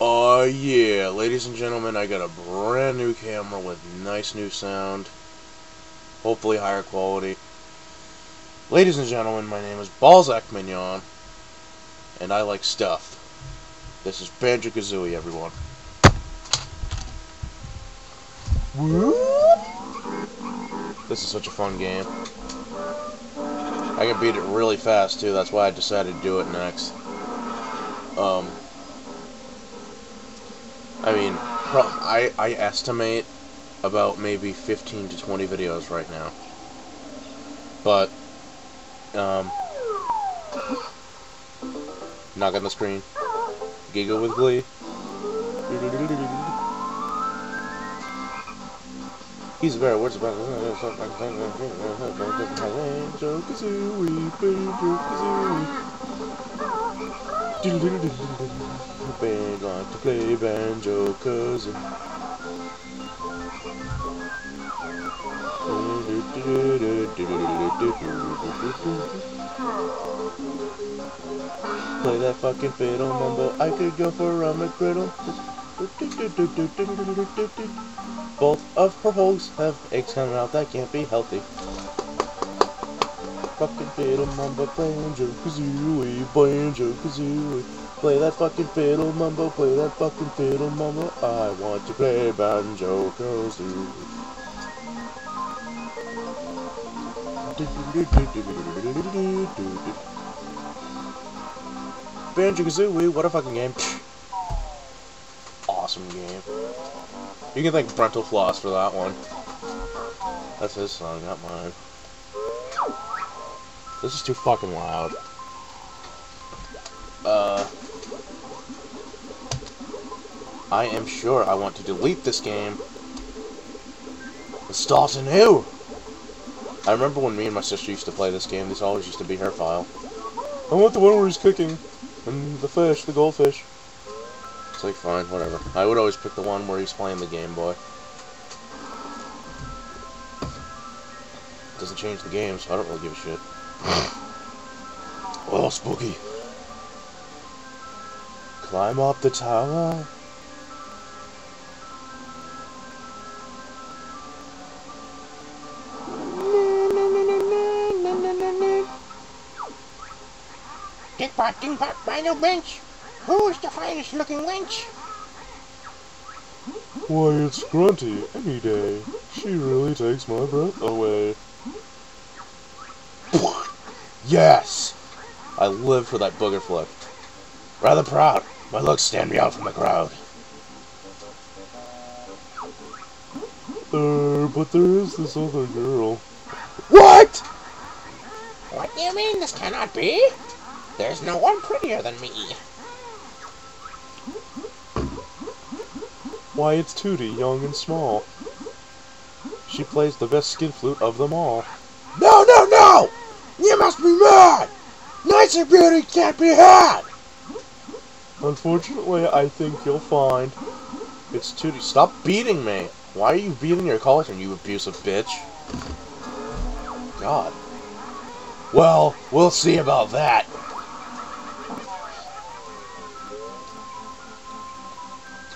Oh yeah, ladies and gentlemen, I got a brand new camera with nice new sound. Hopefully higher quality. Ladies and gentlemen, my name is Balsac Mignon, and I like stuff. This is Banjo Kazooie, everyone. This is such a fun game. I can beat it really fast too. That's why I decided to do it next. Um, I mean, I I estimate about maybe 15 to 20 videos right now. But um, knock on the screen. Giggle with glee. He's a very words about Banjo Band like to play banjo kazooie. Play that fucking fiddle mumble. I could go for a McGriddle. Both of her holes have eggs coming out. That can't be healthy. Fucking fiddle mumble, banjo kazooie, banjo kazooie. Play that fucking fiddle mumble, play that fucking fiddle mumble. I want to play banjo kazooie. Banjo Kazooie, what a fucking game. Awesome game. You can thank Brentalfloss for that one. That's his song, not mine. This is too fucking loud. Uh... I am sure I want to delete this game. Install to new! I remember when me and my sister used to play this game, this always used to be her file. I want the one where he's cooking. And the fish, the goldfish. It's like, fine, whatever. I would always pick the one where he's playing the Game Boy. Doesn't change the game, so I don't really give a shit. oh, spooky. Climb up the tower. Dingpot, dingpot, rhino bench. Who's the finest looking wench? Why, it's Grunty, any day. She really takes my breath away. yes! I live for that booger flip. Rather proud. My looks stand me out from the crowd. Uh, but there is this other girl. What? What do you mean this cannot be? There's no one prettier than me. Why, it's Tooty, young and small. She plays the best skin flute of them all. No, no, no! You must be mad! Nicer beauty can't be had! Unfortunately, I think you'll find... It's Tooty. Stop beating me! Why are you beating your collar, you abusive bitch? God. Well, we'll see about that.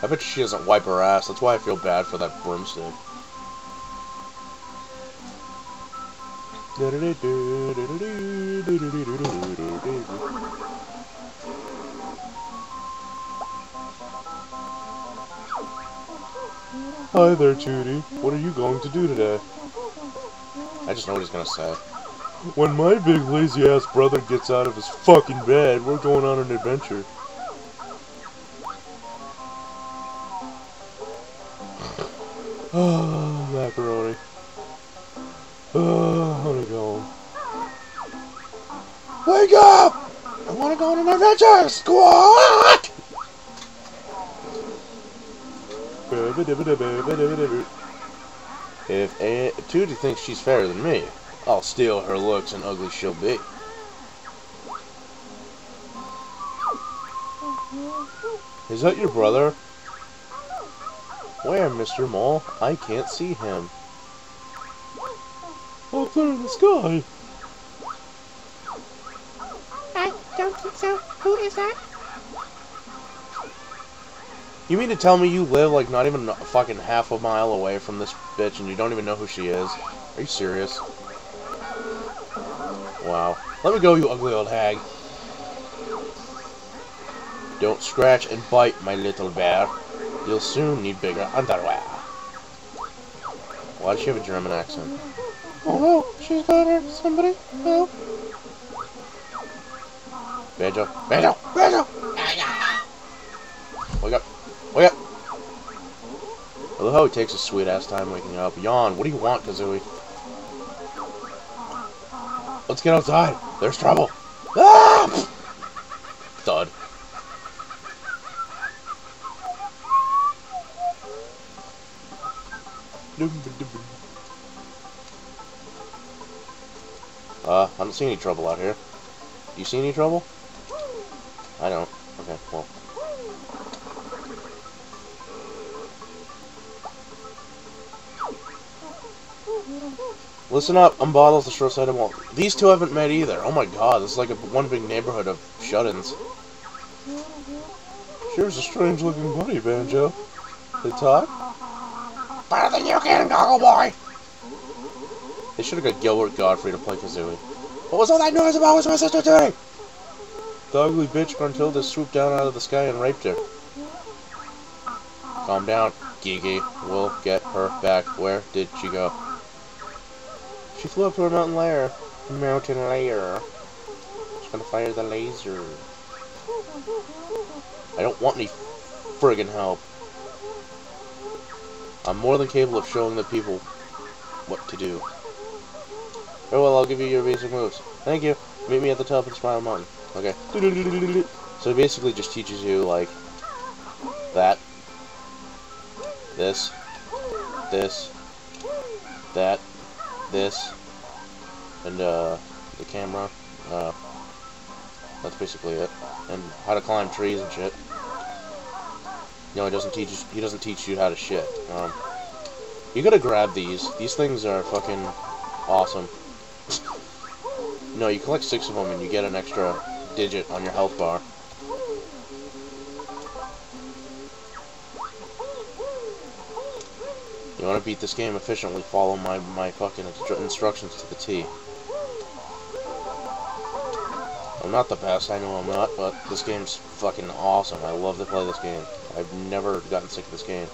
Bet she doesn't wipe her ass. That's why I feel bad for that broomstick. Hi there, Tooty. What are you going to do today? I just know what he's gonna say. When my big lazy ass brother gets out of his fucking bed, we're going on an adventure. Oh, macaroni. Oh, I wanna go. Wake up! I wanna go on an adventure! Squawk! If Tooty thinks she's fairer than me, I'll steal her looks and ugly she'll be. Is that your brother? Where, Mr. Mole? I can't see him. Up there in the sky. I don't think so. Who is that? You mean to tell me you live like not even a fucking half a mile away from this bitch and you don't even know who she is? Are you serious? Wow. Let me go, you ugly old hag. Don't scratch and bite, my little bear. You'll soon need bigger underwear. Why does she have a German accent? Oh no, she's got her somebody. Help. Banjo, Banjo, Banjo! Wake up, wake up! I love how he takes a sweet ass time waking up. Yawn, what do you want, Kazooie? Let's get outside. There's trouble. Ah! See any trouble out here. Do you see any trouble? I don't. Okay, well. Listen up, I'm Bottles, the short side of wall. These two haven't met either. Oh my god, this is like a one big neighborhood of shut-ins. Sure is a strange looking bunny, Banjo. They talk? Better than you can, Goggle Boy. They should have got Gilbert Gottfried to play Kazooie. What was all that noise about? What's my sister doing? The ugly bitch Gruntilda swooped down out of the sky and raped her. Calm down, Gigi. We'll get her back. Where did she go? She flew up to her mountain lair. Mountain lair. She's gonna fire the laser. I don't want any friggin' help. I'm more than capable of showing the people what to do. Very well, I'll give you your basic moves. Thank you. Meet me at the top of Spiral Mountain. Okay. So it basically just teaches you, like, that, this, this, that, this, and, uh, the camera. Uh, that's basically it. And how to climb trees and shit. Know, he doesn't teach he doesn't teach you how to shit. Um, you gotta grab these. These things are fucking awesome. No, you collect six of them and you get an extra digit on your health bar. You want to beat this game efficiently, follow my, my fucking instru instructions to the T. I'm not the best, I know I'm not, but this game's fucking awesome. I love to play this game. I've never gotten sick of this game.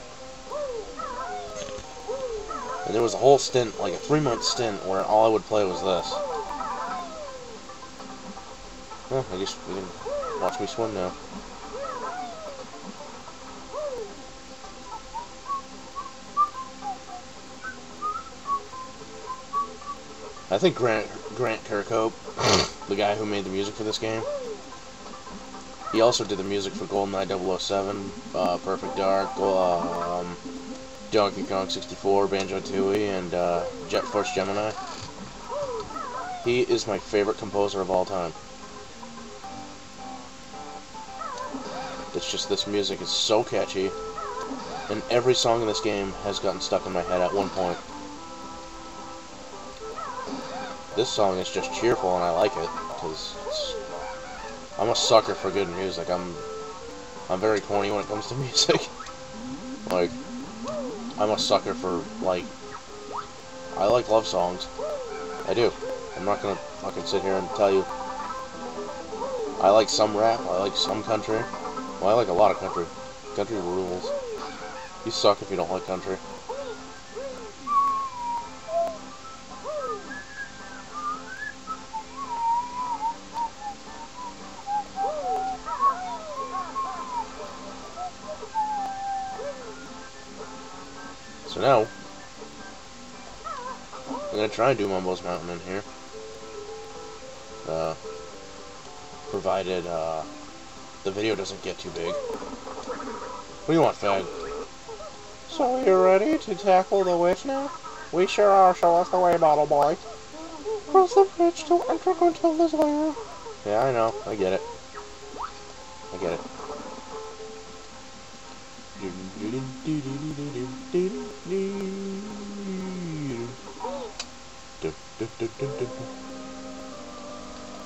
And there was a whole stint, like a three-month stint, where all I would play was this. I guess we can watch me swim now. I think Grant Grant Kirkhope, the guy who made the music for this game, he also did the music for GoldenEye 007, uh, Perfect Dark, um, Donkey Kong 64, Banjo-Tooie, and uh, Jet Force Gemini. He is my favorite composer of all time. It's just this music is so catchy, and every song in this game has gotten stuck in my head at one point. This song is just cheerful, and I like it because I'm a sucker for good music. I'm I'm very corny when it comes to music. like I'm a sucker for like I like love songs. I do. I'm not gonna fucking sit here and tell you. I like some rap. I like some country. Well, I like a lot of country. Country rules. You suck if you don't like country. So now, I'm gonna try and do Mumbo's Mountain in here. Uh, provided, uh, the video doesn't get too big. What do you want, Fag? So you ready to tackle the witch now? We sure are. Show us the way, Bottle Boy. Cross the bridge to enter Gruntilda's lair. Yeah, I know. I get it. I get it.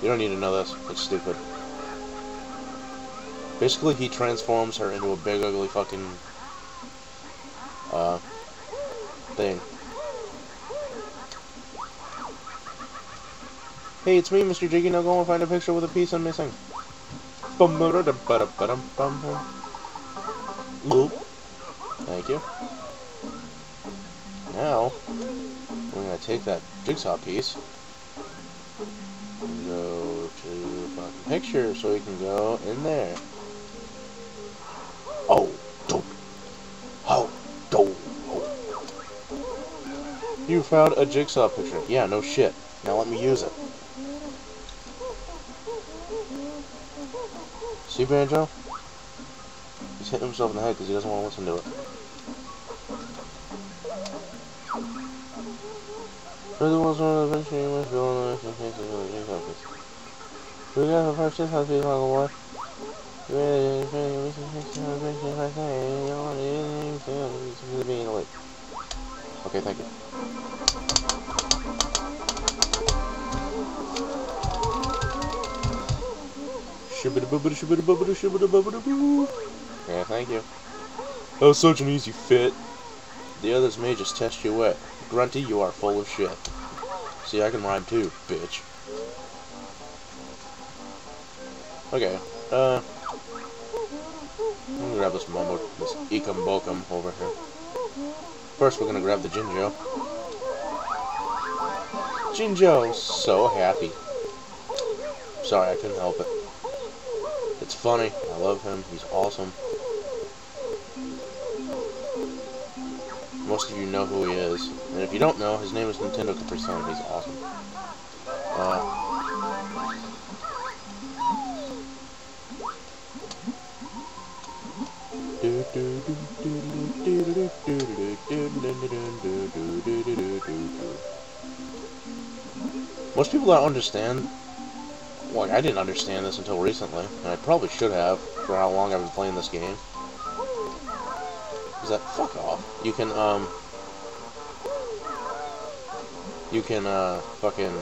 You don't need to know this. It's stupid. Basically, he transforms her into a big, ugly fucking uh, thing. Hey, it's me, Mr. Jiggy. Now go and find a picture with a piece I'm missing. Oop. Thank you. Now, we're gonna take that jigsaw piece and go to the fucking picture so we can go in there. You found a jigsaw picture. Yeah, no shit. Now let me use it. See, Banjo? He's hitting himself in the head because he doesn't want to listen to it. Okay, thank you. Yeah, thank you. That was such an easy fit. The others may just test you wet. Grunty, you are full of shit. See, I can rhyme too, bitch. Okay, uh... I'm gonna grab this mumbo, this Ekum Bokum over here. First, we're gonna grab the Jinjo. Jinjo, so happy. Sorry, I couldn't help it. It's funny. I love him. He's awesome. Most of you know who he is. And if you don't know, his name is Nintendo Capri Sun. He's awesome. Uh, Most people don't understand. Like, I didn't understand this until recently, and I probably should have for how long I've been playing this game. Is that fuck off? You can um. You can uh fucking.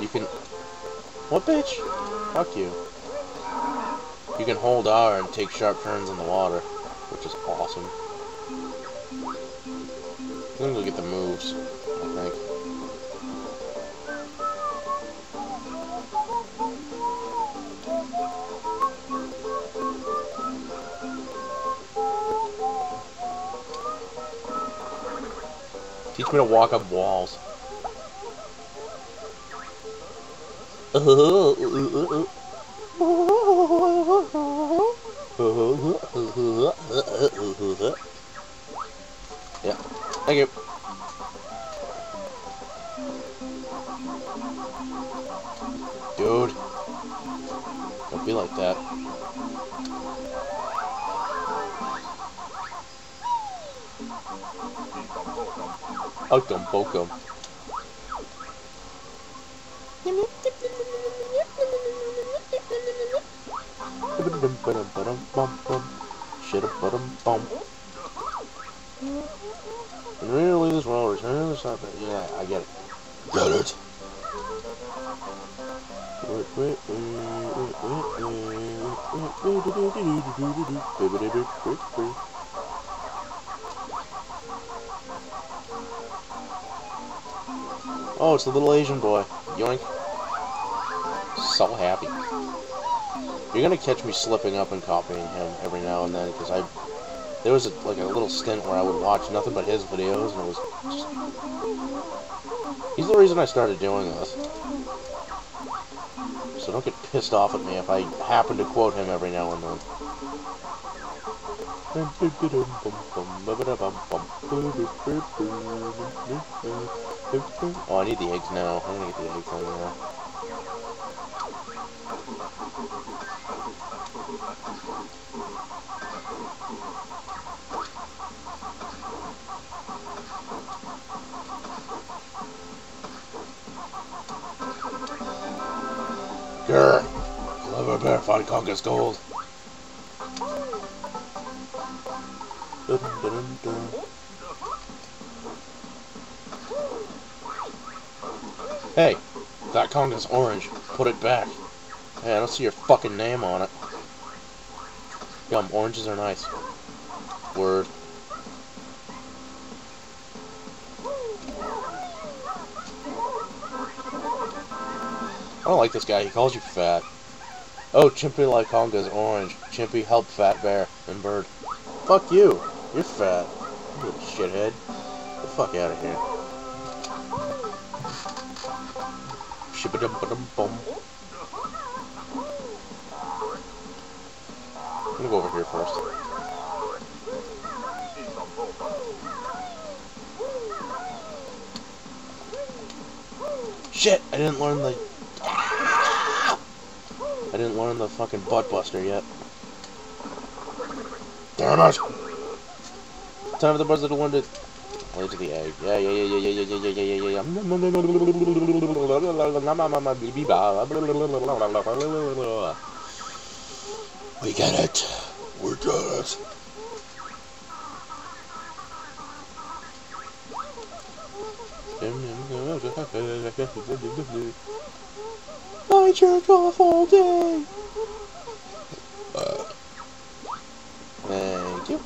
You can. What bitch? Fuck you. You can hold R and take sharp turns in the water, which is awesome. I'm gonna go get the moves, I think. Teach me to walk up walls. Yeah. Thank you. Dude. Don't be like that. Oakum bokum. Shit-a-bum-bum. And really, this world return to. Yeah, I get it. Get it. Oh, it's the little Asian boy. Yoink. So happy. You're gonna catch me slipping up and copying him every now and then, because I... There was a, like a little stint where I would watch nothing but his videos, and it was just... He's the reason I started doing this. So don't get pissed off at me if I happen to quote him every now and then. Oh, I need the eggs now. I'm gonna get the eggs now. Fight gold. Hey, that Conga's orange. Put it back. Hey, I don't see your fucking name on it. Yum, oranges are nice. Word. I don't like this guy. He calls you fat. Oh, Chimpy Lyconga is orange. Chimpy, help Fat Bear and Bird. Fuck you. You're fat. You little shithead. Get the fuck out of here. Shibba-dum-ba-dum-bum. I'm gonna go over here first. Shit! I didn't learn the... Didn't learn the fucking butt buster yet. Damn it! Time for the buzzer to learn to... Lay to the egg. Yeah, yeah, yeah, yeah, yeah, yeah, yeah, yeah, yeah, yeah, yeah. We get it. We get it. I jerk off all day. Uh, thank you.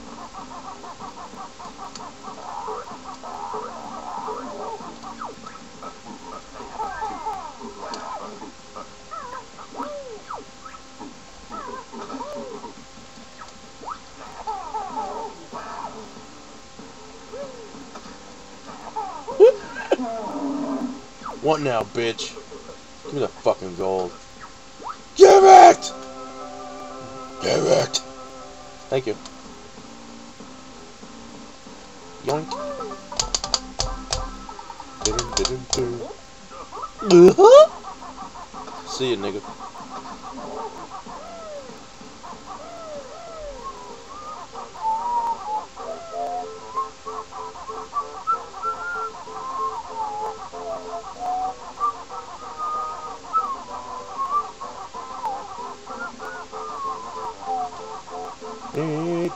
What now, bitch? Give me the fucking gold. Give it! Give it! Thank you. Yoink. Uh-huh. See you, nigga.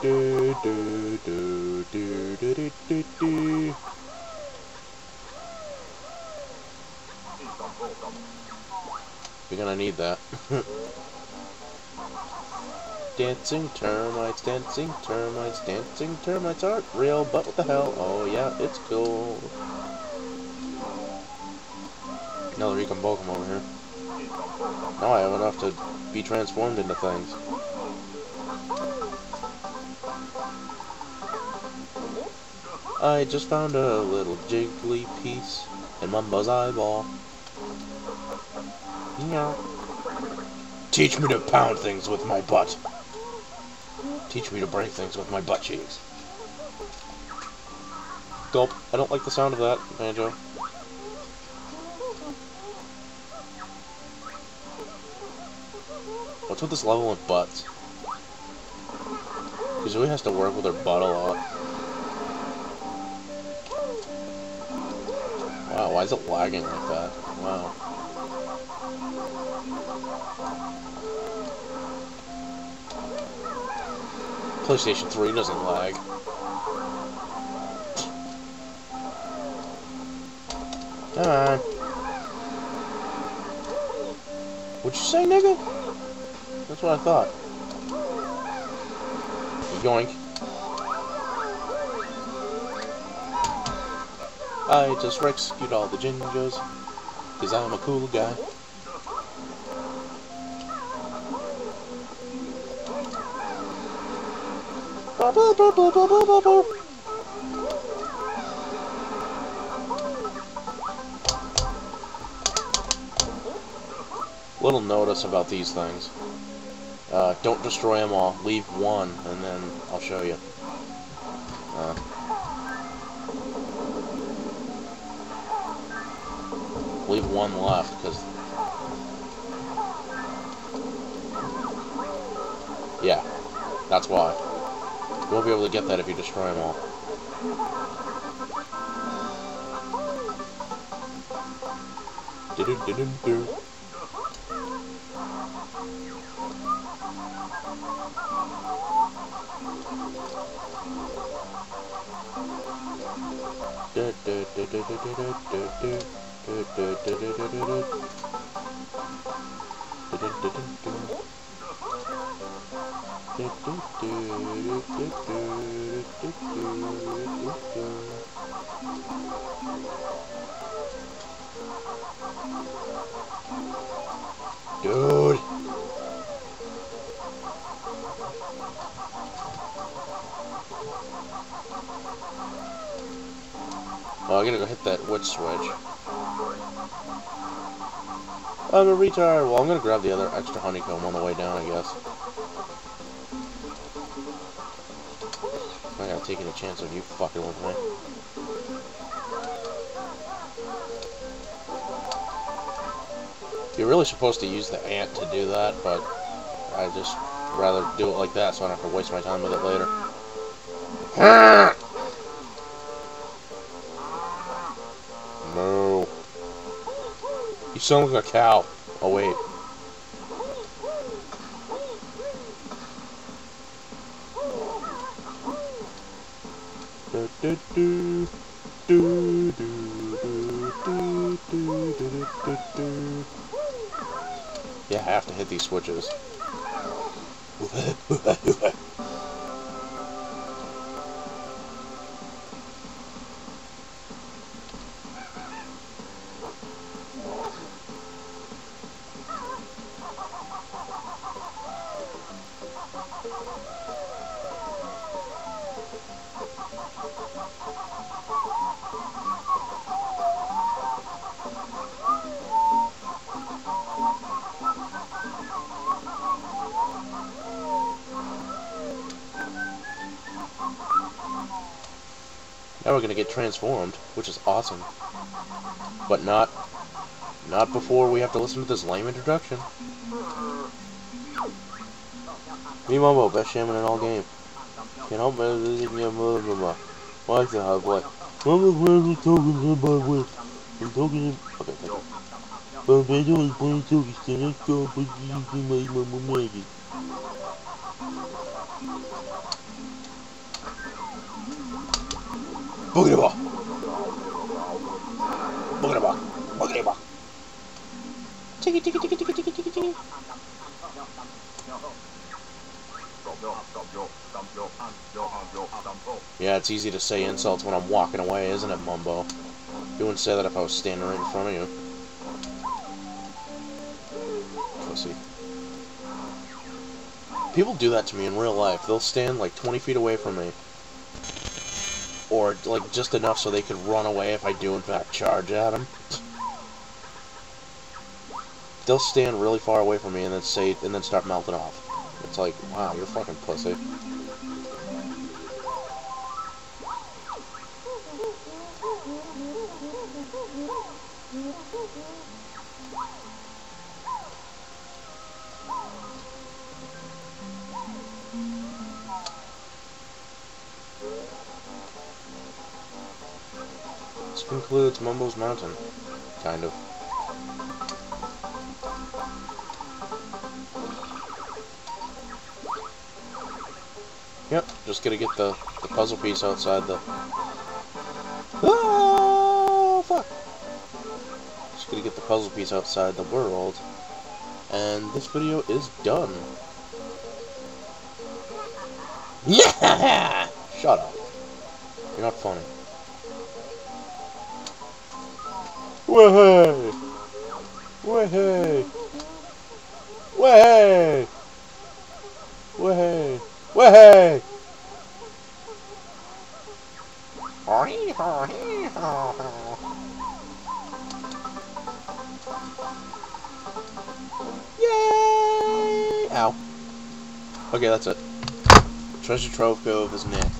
do do do do do do do do. You're gonna need that. dancing termites, dancing termites, dancing termites aren't real, but what the hell? Oh yeah, it's cool. Another bulk Pokemon over here. Now I have enough to be transformed into things. I just found a little jiggly piece in Mumbo's eyeball. Meow. Teach me to pound things with my butt. Teach me to break things with my butt cheeks. Gulp. I don't like the sound of that, Banjo. What's with this level with butts? Because Zoe has to work with her butt a lot. Wow, why is it lagging like that? Wow. PlayStation 3 doesn't lag. Come on. What'd you say, nigga? That's what I thought. Yoink. I just rescued all the gingers, cause I'm a cool guy. Little notice about these things. Uh, don't destroy them all. Leave one, and then I'll show you. Uh, one left, because... Yeah, that's why. You won't be able to get that if you destroy them all. Do-do-do-do-do. Dude. Oh, I gotta go hit that witch switch. I'm a retard. Well, I'm gonna grab the other extra honeycomb on the way down, I guess. I gotta take any chance on you fucking with me. You're really supposed to use the ant to do that, but I just rather do it like that so I don't have to waste my time with it later. You sound like a cow. Oh wait. Yeah, I have to hit these switches. We're gonna get transformed, which is awesome. But not, not before we have to listen to this lame introduction. Me Mumbo, best shaman in all game. Can't help your mother, mama. Why is boy? Talking about with. I'm talking. Okay, thank you. But is playing talking, so let's go, but you can make mama magic. Boogity ball. Boogity ball. Boogity ball. Tiki tiki tiki tiki tiki tiki tiki. Yeah, it's easy to say insults when I'm walking away, isn't it, Mumbo? You wouldn't say that if I was standing right in front of you. Pussy. People do that to me in real life. They'll stand like 20 feet away from me. Or, like, just enough so they could run away if I do, in fact, charge at them. They'll stand really far away from me and then say, and then start melting off. It's like, wow, you're fucking pussy. Mountain. Kind of. Yep, just gotta get the, the puzzle piece outside the... Oh, fuck! Just gotta get the puzzle piece outside the world. And this video is done. Yeah! Shut up. You're not funny. Way! Way! Way! Way! Way! Yay! Ow. Okay, that's it. Treasure Trove Cove is next.